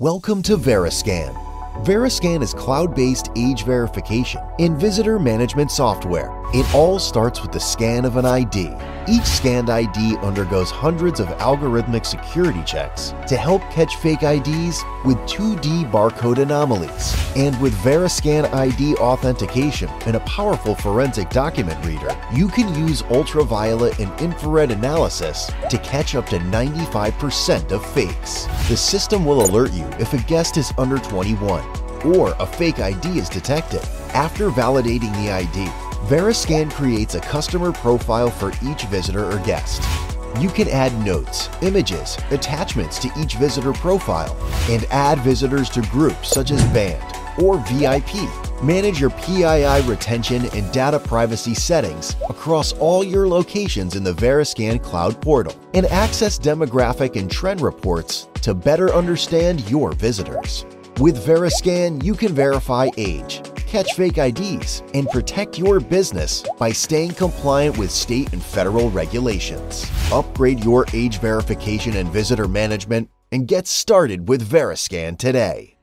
Welcome to VeriScan. VeriScan is cloud-based age verification and visitor management software. It all starts with the scan of an ID. Each scanned ID undergoes hundreds of algorithmic security checks to help catch fake IDs with 2D barcode anomalies. And with VeriScan ID authentication and a powerful forensic document reader, you can use ultraviolet and infrared analysis to catch up to 95% of fakes. The system will alert you if a guest is under 21 or a fake ID is detected. After validating the ID, VeriScan creates a customer profile for each visitor or guest. You can add notes, images, attachments to each visitor profile, and add visitors to groups such as banned or VIP. Manage your PII retention and data privacy settings across all your locations in the VeriScan Cloud Portal, and access demographic and trend reports to better understand your visitors. With VeriScan, you can verify age, catch fake IDs, and protect your business by staying compliant with state and federal regulations. Upgrade your age verification and visitor management and get started with VeriScan today.